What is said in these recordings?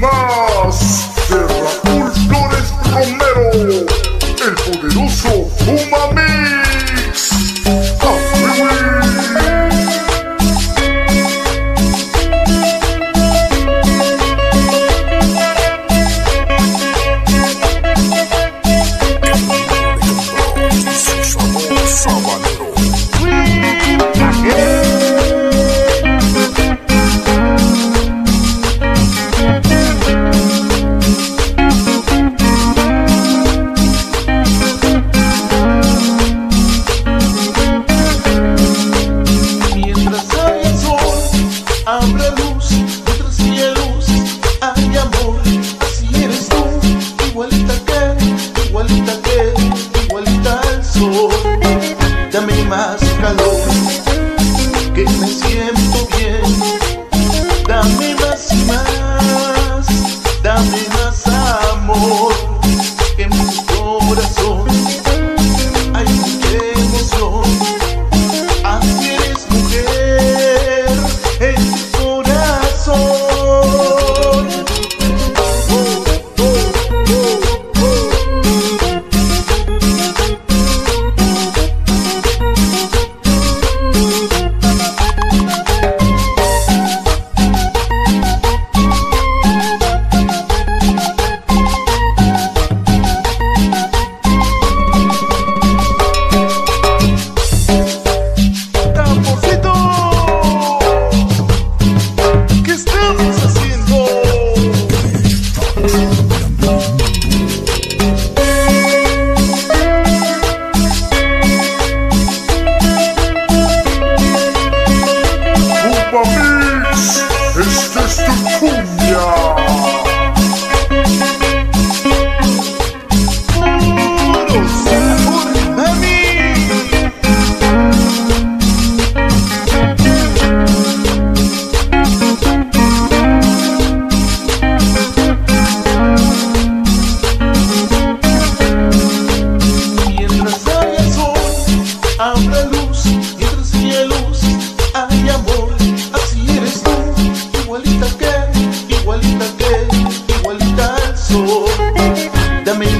más de Raúl Flores Romero, el poderoso Habrá luz, otras cielos, hay amor, así eres tú, igualita que, igualita que, igualita al sol. Dame más.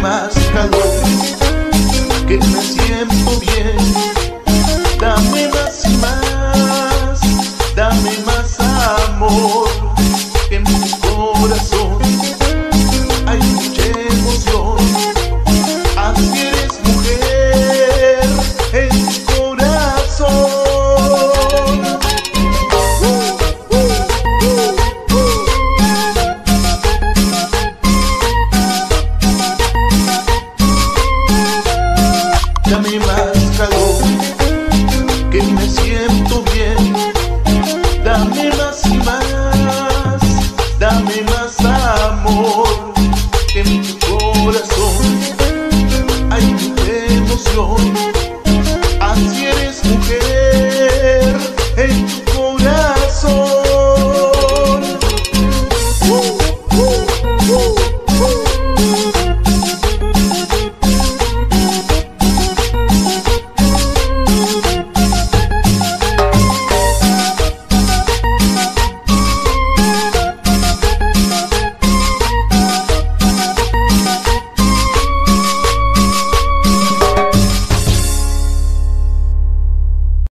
más calor, que me siento bien. corazón, hay tu emoción.